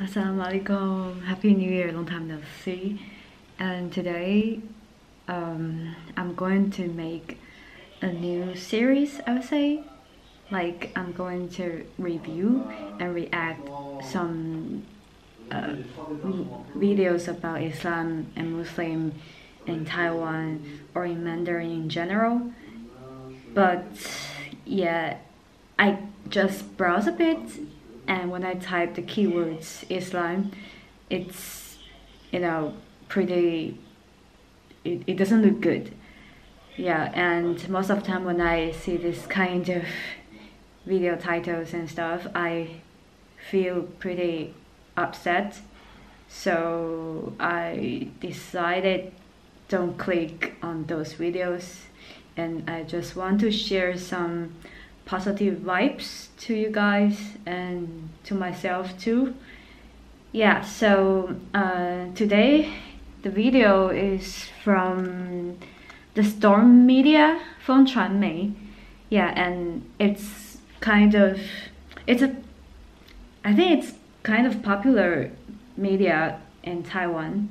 Assalamualaikum. Happy New Year. Long time no see. And today, um, I'm going to make a new series. I would say, like I'm going to review and react some uh, videos about Islam and Muslim in Taiwan or in Mandarin in general. But yeah, I just browse a bit and when I type the keywords Islam, it's you know pretty. It, it doesn't look good. Yeah, and most of the time when I see this kind of video titles and stuff, I feel pretty upset. So I decided don't click on those videos and I just want to share some positive vibes to you guys and to myself too. Yeah, so uh, today the video is from the Storm Media from Mei. Yeah, and it's kind of it's a I think it's kind of popular media in Taiwan,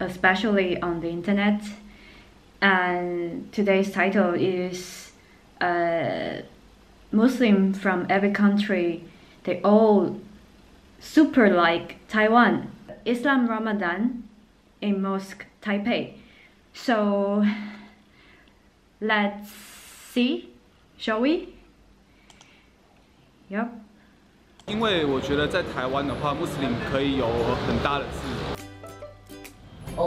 especially on the internet. And today's title is uh, Muslim from every country, they all super like Taiwan. Islam Ramadan in Mosque Taipei. So let's see, shall we? Yep. 因为我觉得在台湾的话，穆斯林可以有很大的自由。出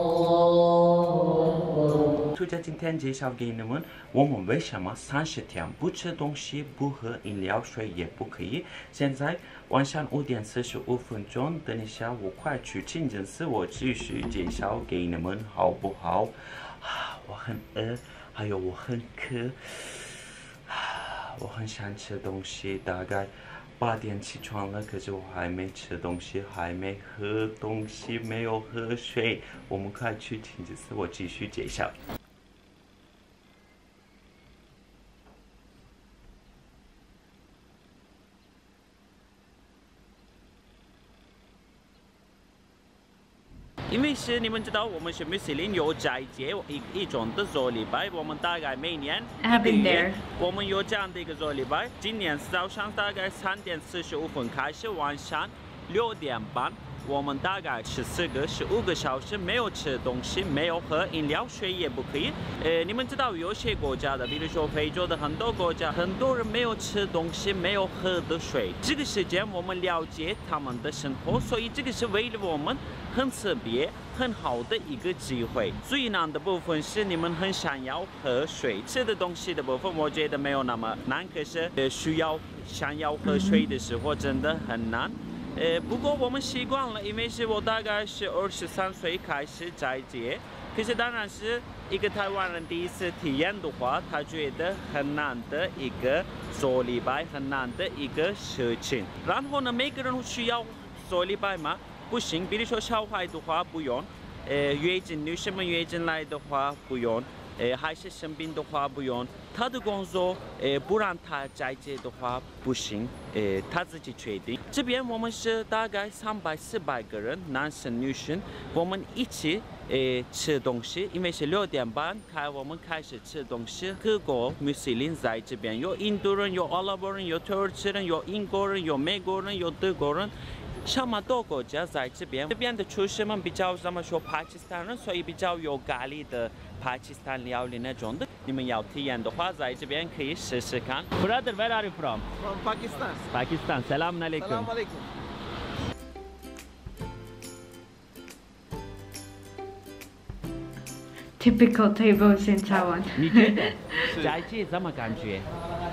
家今天介绍给你们，我们为什么三十天不吃东西、不喝饮料、水也不可以？现在晚上五点四十五分钟，等一下我快去清真寺，我继续介绍给你们，好不好？啊，我很饿，还有我很渴，啊，我很想吃东西，大概。八点起床了，可是我还没吃东西，还没喝东西，没有喝水。我们快去清真寺，我继续介绍。因为是你们知道，我们是穆斯林有斋戒一一种的做礼拜，我们大概每年一个月，我们有这样的一个做礼拜。今年早上大概三点四十五分开始，晚上六点半，我们大概十四个、十五个小时没有吃东西，没有喝饮料，水也不可以。呃，你们知道有些国家的，比如说非洲的很多国家，很多人没有吃东西，没有喝的水。这个时间我们了解他们的生活，所以这个是为了我们。很特别、很好的一个机会。最难的部分是你们很想要喝水，吃的东西的部分，我觉得没有那么难。可是，呃，需要想要喝水的时候真的很难。呃，不过我们习惯了，因为是我大概是二十三岁开始在戒。可是，当然是一个台湾人第一次体验的话，他觉得很难的一个做礼拜，很难的一个事情。然后呢，每个人需要做礼拜吗？不行，比如说小孩的话不用，呃，月经女生们月经来的话不用，呃，还是生病的话不用。他的工作，呃，不让他在这的话不行，呃，他自己确定。这边我们是大概三百四百个人，男生女生，我们一起呃吃东西，因为是六点半开，我们开始吃东西。各国穆斯林在这边，有印度人，有阿拉伯人，有土耳其人，有英国人，有美国人，有德国人。 这么多国家在这边，这边的厨师们比较怎么说？巴基斯坦人，所以比较有咖喱的巴基斯坦料理那种的。你们要体验的话，在这边可以试试看。Brother, where are you from? From Pakistan. Pakistan. Salam alaikum. Salam alaikum. Typical tables in Taiwan. 你觉得在这怎么感觉？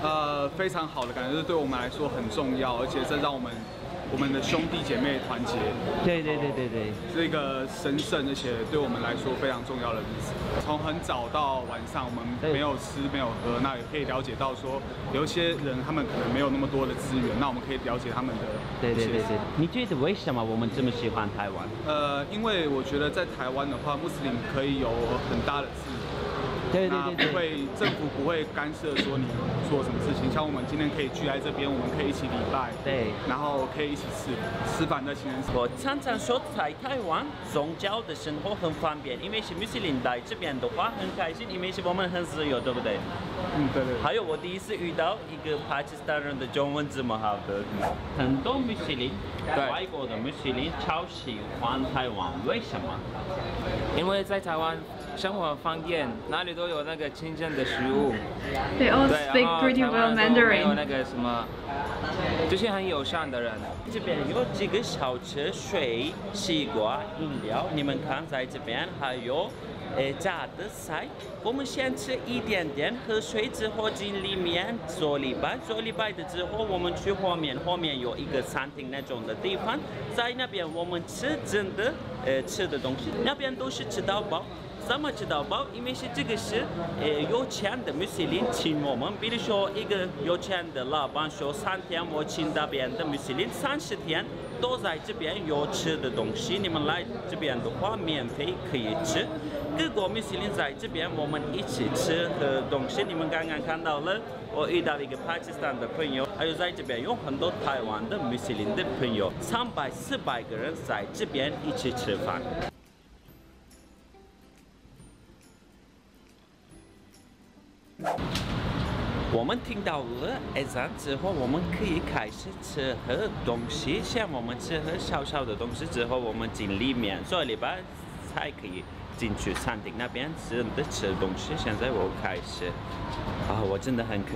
呃，非常好的感觉，是对我们来说很重要，而且这让我们。我们的兄弟姐妹团结，对对对对对，是一个神圣而且对我们来说非常重要的日子。从很早到晚上，我们没有吃没有喝，那也可以了解到说，有一些人他们可能没有那么多的资源，那我们可以了解他们的。对对对对，你觉得为什么我们这么喜欢台湾？呃，因为我觉得在台湾的话，穆斯林可以有很大的自由。对对对，不会政府不会干涉说你做什么事情。像我们今天可以聚在这边，我们可以一起礼拜，对，然后可以一起吃吃饭在情人节。我常常说在台湾宗教的生活很方便，因为是穆斯林来这边的话很开心，因为是我们很自由，对不对？嗯，对对。还有我第一次遇到一个巴基斯坦人的中文这么好的，很多穆斯林，外国的穆斯林超喜欢台湾，为什么？因为在台湾生活方便，哪里都有那个清真的食物。They all speak pretty well Mandarin。还有那个什么，就是很友善的人。这边有几个小吃，水、西瓜、饮料，你们看在这边还有。诶，炸的菜，我们先吃一点点，喝水之后进里面做礼拜，做礼拜的之后我们去后面，后面有一个餐厅那种的地方，在那边我们吃真的，呃，吃的东西，那边都是吃到饱。怎么吃到饱？因为是这个是，呃，有钱的穆斯林请我们，比如说一个有钱的老板说三天我请那边的穆斯林三十天都在这边有吃的东西，你们来这边的话免费可以吃。各国穆斯林在这边我们一起吃的东西，你们刚刚看到了，我遇到了一个巴基斯坦的朋友，还有在这边有很多台湾的穆斯林的朋友，三百四百个人在这边一起吃饭。我们听到了 azam 之后，我们可以开始吃喝东西。像我们吃喝小小的东西之后，我们进里面，所以礼拜才可以进去餐厅那边吃的吃东西。现在我开始，啊，我真的很渴。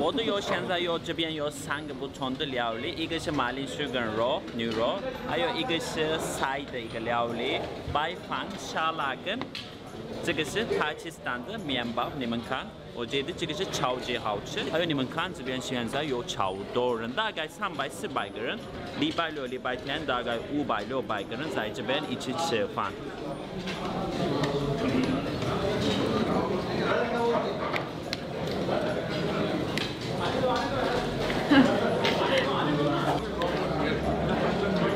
我都有现在有这边有三个不同的料理，一个是马铃薯跟肉牛肉，还有一个是菜的一个料理，白饭沙拉跟这个是巴基斯坦的面包，你们看，我觉得这个是超级好吃。还有你们看这边现在有超多人，大概三百四百个人，礼拜六礼拜天大概五百六百个人在这边一起吃饭。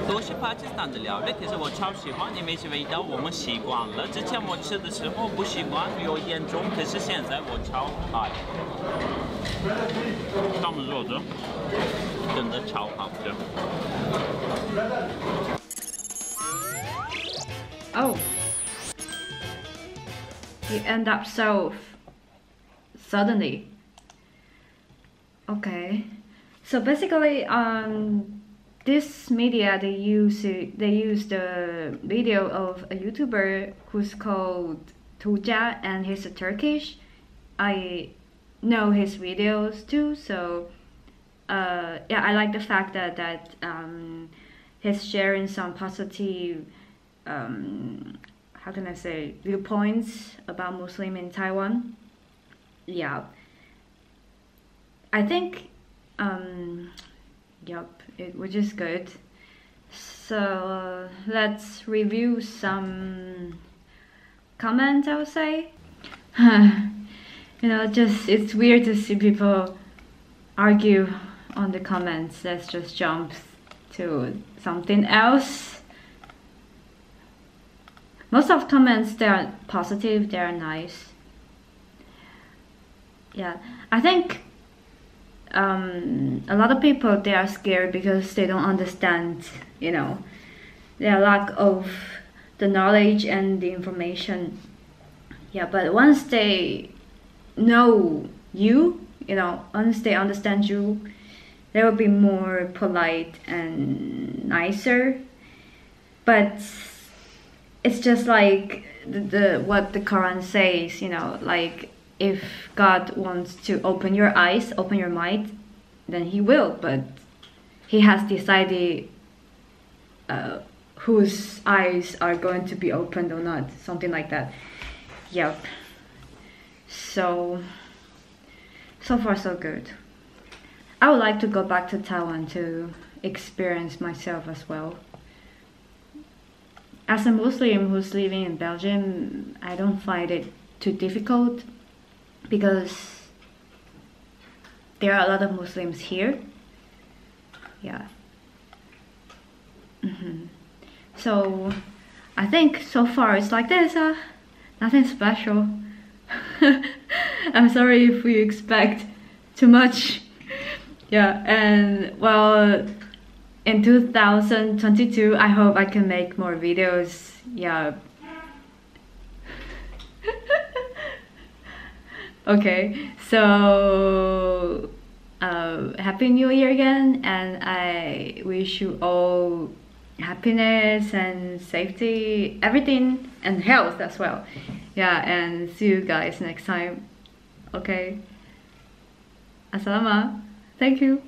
都是巴基斯坦的料理，可是我超喜欢，因为是味道我们习惯了。之前我吃的时候不习惯，有严重，可是现在我超爱。他们做的真的超好吃。Oh, you end up so suddenly. Okay, so basically, um, this media they use they use the video of a YouTuber who's called Tuja and he's a Turkish. I know his videos too, so uh, yeah, I like the fact that that um, he's sharing some positive. Um, how can I say viewpoints about Muslim in Taiwan? Yeah I think, um, yep, it which is good. So let's review some comments. I would say, you know, just it's weird to see people argue on the comments. Let's just jump to something else. Most of comments they are positive. They are nice. Yeah, I think um, a lot of people they are scared because they don't understand you know. Their lack of the knowledge and the information. Yeah but once they know you you know once they understand you they will be more polite and nicer. But it's just like the, the what the quran says you know like if God wants to open your eyes, open your mind, then He will. But He has decided uh, whose eyes are going to be opened or not, something like that. Yep. So, so far so good. I would like to go back to Taiwan to experience myself as well. As a Muslim who's living in Belgium, I don't find it too difficult because there are a lot of Muslims here. Yeah. Mm -hmm. So I think so far it's like this. Uh, nothing special. I'm sorry if we expect too much. yeah, and well, in 2022, I hope I can make more videos. Yeah. Okay, so uh, Happy New Year again, and I wish you all happiness and safety, everything, and health as well. Yeah, and see you guys next time. Okay. Alaikum. Thank you.